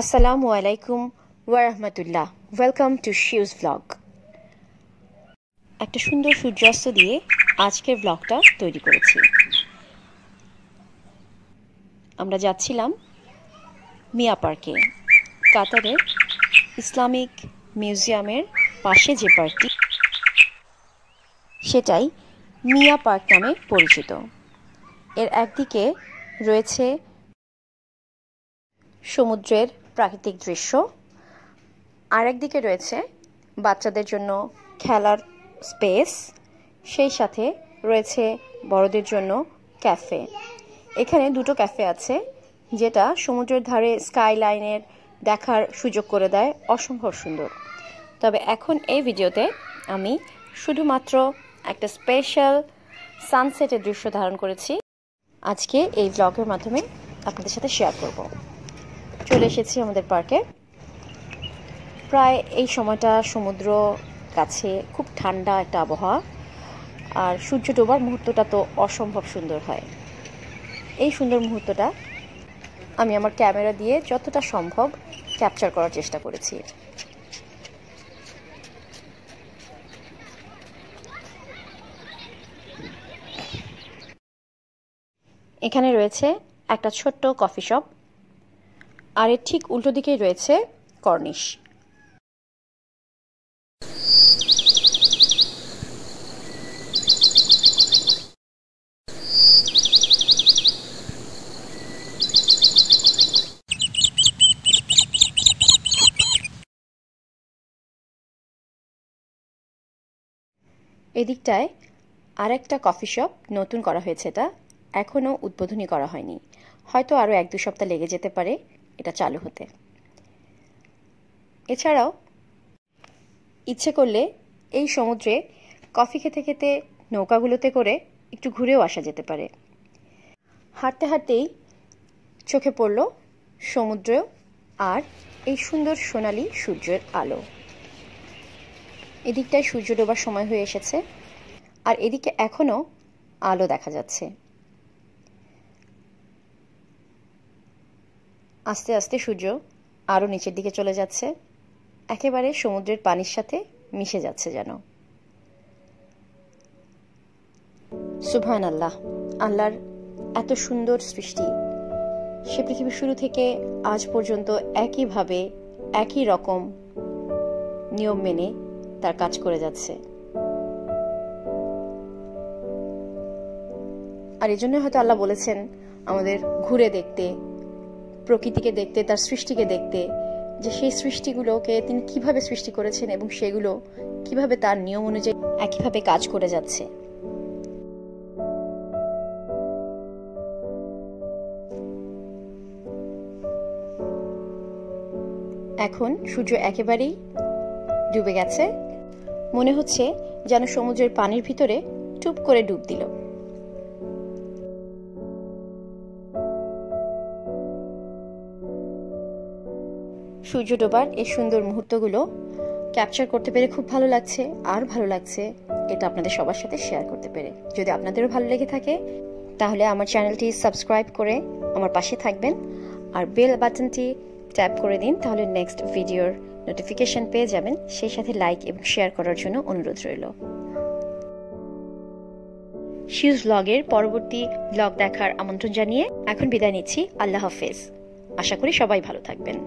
আসসালামু আলাইকুম ওয়ারহমতুল্লাহ ওয়েলকাম টু শিউজ ব্লগ একটা সুন্দর সূর্যাস্ত দিয়ে আজকের ব্লগটা তৈরি করেছি। আমরা যাচ্ছিলাম মিয়া পার্কে, কাতারের ইসলামিক মিউজিয়ামের পাশে যে পার্কটি, সেটাই মিয়া পার্ক নামে পরিচিত। এর একদিকে রয়েছে সমুদ্রের প্রাকৃতিক দৃশ্য। আর একদিকে রয়েছে বাচ্চাদের জন্য খেলার স্পেস। সেই সাথে রয়েছে বড়দের জন্য ক্যাফে। এখানে দুটো ক্যাফে আছে, যেটা সমুদ্রের ধারে স্কাইলাইনের দেখার সুযোগ করে দেয়। অসম্ভব সুন্দর। তবে এখন এই ভিডিওতে আমি শুধুমাত্র একটা স্পেশাল সানসেটের দৃশ্য ধারণ করেছি। আজকে এই ব্লগের মাধ্যমে আপনাদের সাথে শেয়ার করব। চলে এসেছি আমাদের পার্কে। প্রায় এই সময়টা সমুদ্র কাছে খুব ঠান্ডা একটা আবহাওয়া। আর সূর্য ডোবার মুহূর্তটা তো অসম্ভব সুন্দর হয়। এই সুন্দর মুহূর্তটা আমি আমার ক্যামেরা দিয়ে যতটা সম্ভব ক্যাপচার করার চেষ্টা করেছি। এখানে রয়েছে একটা ছোট্ট কফি শপ। আর এর ঠিক উল্টো দিকেই রয়েছে কর্নিশ। এদিকটায় আর একটা কফি শপ নতুন করা হয়েছে এটা এখনও উদ্বোধনী করা হয়নি। হয়তো আরও এক দু সপ্তাহ লেগে যেতে পারে। এটা চালু হতে। এছাড়াও, ইচ্ছে করলে এই সমুদ্রে কফি খেতে খেতে নৌকাগুলোতে করে একটু ঘুরেও আসা যেতে পারে। হাঁটতে হাঁটতেই চোখে পড়ল সমুদ্র আর এই সুন্দর সোনালি সূর্যের আলো। এদিকটায় সূর্য ডোবার সময় হয়ে এসেছে আর এদিকে এখনও আলো দেখা যাচ্ছে। আস্তে আস্তে সূর্য আরও নিচের দিকে চলে যাচ্ছে। একেবারে সমুদ্রের পানির সাথে মিশে যাচ্ছে যেন। সুভান আল্লাহ আল্লাহর এত সুন্দর সৃষ্টি। সে পৃথিবীর শুরু থেকে আজ পর্যন্ত একইভাবে একই রকম নিয়ম মেনে তার কাজ করে যাচ্ছে। আর এই জন্য হয়তো আল্লাহ বলেছেন, আমাদের ঘুরে দেখতে প্রকৃতিকে দেখতে, তার সৃষ্টিকে দেখতে, যে সেই সৃষ্টিগুলোকে তিনি কীভাবে সৃষ্টি করেছেন এবং সেগুলো কীভাবে তার নিয়ম অনুযায়ী একইভাবে কাজ করে যাচ্ছে। এখন সূর্য একেবারেই ডুবে গেছে। মনে হচ্ছে যেন সমুদ্রের পানির ভিতরে টুপ করে ডুব দিল। সূর্য ডোবার এই সুন্দর মুহূর্তগুলো ক্যাপচার করতে পেরে খুব ভালো লাগছে, আর ভালো লাগছে এটা আপনাদের সবার সাথে শেয়ার করতে পেরে। যদি আপনাদেরও ভালো লেগে থাকে, তাহলে আমার চ্যানেলটি সাবস্ক্রাইব করে আমার পাশে থাকবেন, আর বেল বাটনটি ট্যাপ করে দিন, তাহলে নেক্সট ভিডিওর নোটিফিকেশন পেয়ে যাবেন। সেই সাথে লাইক এবং শেয়ার করার জন্য অনুরোধ রইল। শিউজ ব্লগের পরবর্তী ব্লগ দেখার আমন্ত্রণ জানিয়ে এখন বিদায় নিচ্ছি। আল্লাহ হাফেজ। আশা করি সবাই ভালো থাকবেন।